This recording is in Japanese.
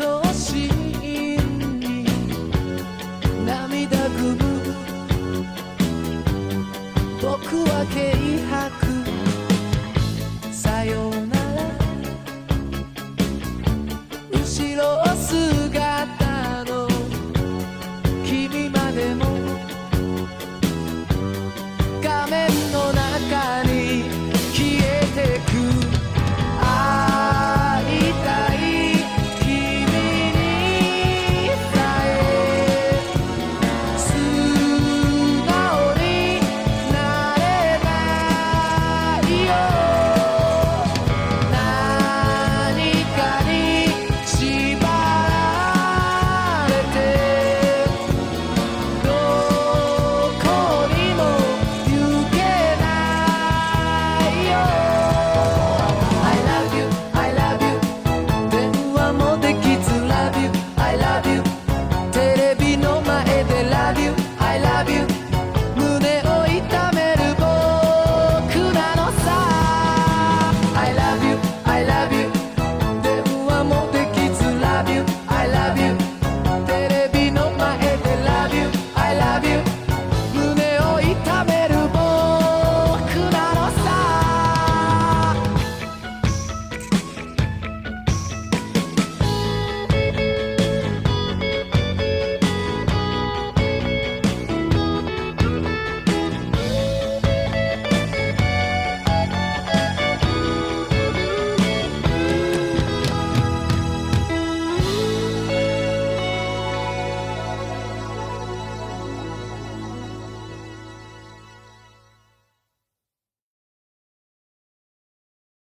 愛しい涙ぐむ。僕は軽薄。さよなら。